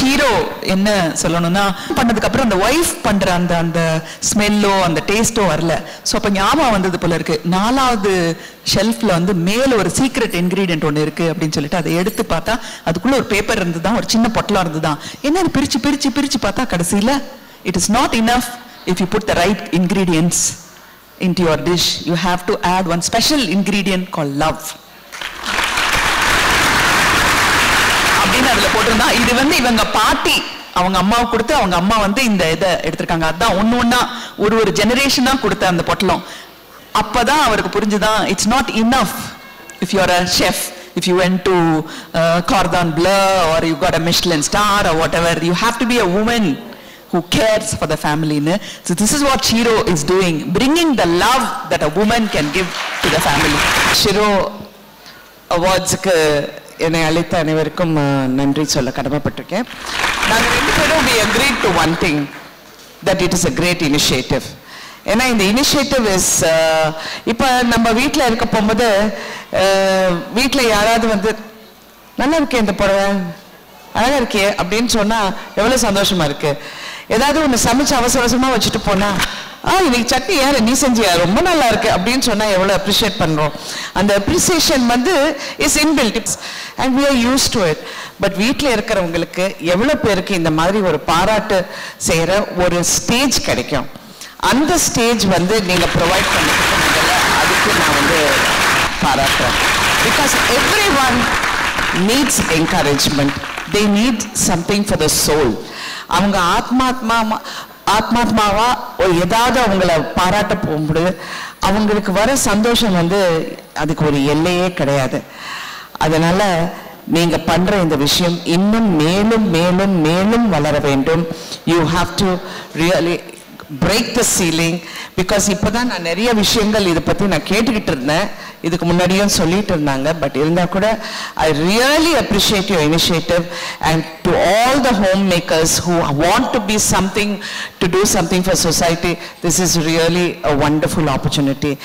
Hero என்ன சொல்லணும்னா பண்ணதுக்கு அப்புறம் அந்த ஒய்ஃப் பண்ற அந்த அந்த ஸ்மெல்லோ அந்த டேஸ்டோ வரல. ஸோ அப்போ ஞாபகம் வந்தது போல இருக்கு. நாலாவது ஷெல்ஃபில் வந்து மேலே ஒரு சீக்ரெட் இன்கிரீடியன்ட் ஒன்று இருக்கு அப்படின்னு சொல்லிட்டு அதை எடுத்து பார்த்தா அதுக்குள்ள ஒரு பேப்பர் இருந்துதான் ஒரு சின்ன பொட்டலம் இருந்துதான். அது பிரிச்சு பிரிச்சு பிரிச்சு பார்த்தா கடைசியில் it is not enough if you put the right ingredients to your dish you have to add one special ingredient call love அப்படின்னு அதுல போட்டிருந்தா இது வந்து இவங்க பாட்டி அவங்க அம்மாவுக்கு கொடுத்து அவங்க அம்மா வந்து இந்த இதை எடுத்திருக்காங்க அதான் ஒண்ணு ஒண்ணா ஒரு ஒரு ஜெனரேஷனா கொடுத்த அந்த பொட்டலம் அப்பதான் அவருக்கு புரிஞ்சுதான் it's not enough if you're a chef if you went to uh, cordon bleu or you got a michelin star or whatever you have to be a woman who cares for the family ன்னு. so this is what shiro is doing bringing the love that a woman can give to the family Shero அவார்ட்ஸுக்கு என்னை அழைத்த அனைவருக்கும் நன்றி சொல்ல கடமைப்பட்டிருக்கேன். நாங்கள் ரெண்டு பேரும் we agreed to one thing that it is ஏன்னா இந்த இனிஷியேட்டிவ் இஸ் இப்போ நம்ம வீட்டில் இருக்க போகும்போது வீட்டில் யாராவது வந்து நல்லா இருக்கே இந்த புடவை? அழகாக இருக்கே? அப்படின்னு சொன்னால் எவ்வளோ சந்தோஷமா இருக்குது ஏதாவது ஒன்று சமைச்சு அவசர அவசரமாக வச்சுட்டு போனால் ஆ இன்னைக்கு சட்னி யார் நீ செஞ்சியா? ரொம்ப நல்லா இருக்கு அப்படின்னு சொன்னால் எவ்வளோ அப்ரிஷியேட் பண்ணுறோம் அந்த அப்ரிசியேஷன் வந்து is inbuilt and we are used to it but வீட்டில் இருக்கிறவங்களுக்கு எவ்வளோ பேருக்கு இந்த மாதிரி ஒரு பாராட்டு செய்கிற ஒரு ஸ்டேஜ் கிடைக்கும். அந்த ஸ்டேஜ் வந்து நீங்கள் ப்ரொவைட் பண்ணிக்கிட்டு முதல்ல அதுக்கு நான் வந்து பாராட்டுறேன். Because everyone needs encouragement they need something for the soul அவங்க ஆத்மாத்மா ஆத்மாத்மாவா ஒரு ஏதாவது அவங்கள பாராட்ட போகும்போது அவங்களுக்கு வர சந்தோஷம் வந்து அதுக்கு ஒரு எல்லையே கிடையாது. அதனால நீங்க பண்ற இந்த விஷயம் இன்னும் மேலும் மேலும் மேலும் வளர வேண்டும். You have to really break the ceiling because இப்போதான் நான் நிறைய விஷயங்கள் இதை பத்தி நான் கேட்டுக்கிட்டு இருந்தேன். இதுக்கு முன்னாடியும் சொல்லிட்டு இருந்தாங்க. பட் இருந்தா கூட I really appreciate your initiative and to all the homemakers who want to be something to do something for society this is really a wonderful opportunity